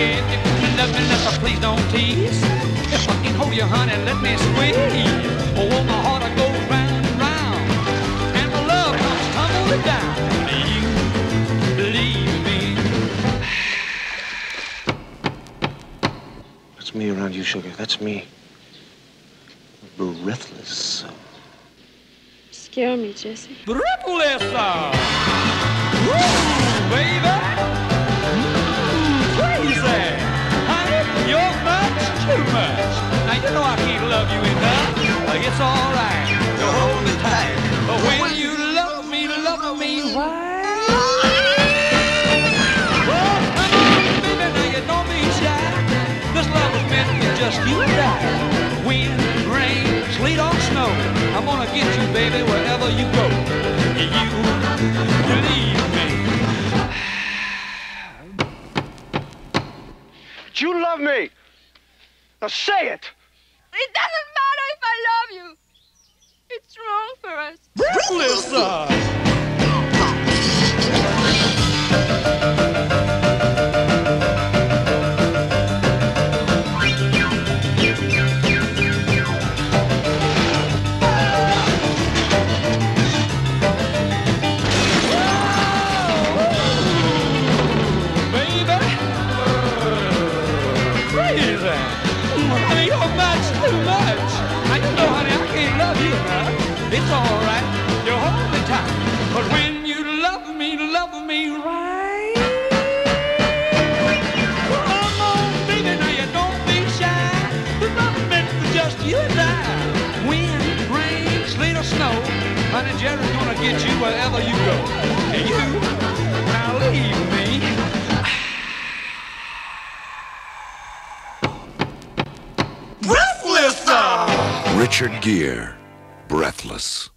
head. If you love me, love please don't tease. If I can hold you, honey, let me squeeze. Oh, well, my heart I go round and round, and my love comes tumbling down. Believe, believe me. That's me around you, sugar. That's me. Breathless. Scare me, Jesse. Breathless. Me right. Oh, come on, baby, now you don't be shy. This love was meant for just you and I. Wind, rain, sleet or snow, I'm gonna get you, baby, wherever you go. You believe me. Do you love me? Now say it. It doesn't matter if I love you. It's wrong for us. Breathless. Much too much. I you know, honey, I can't love you enough. It's all right. You hold me tight. But when you love me, love me right. Come on, baby, now you don't be shy. It's not meant for just you and I. Wind, rain, sleet or snow. Honey, Jerry's gonna get you wherever you go. Richard Gere, Breathless.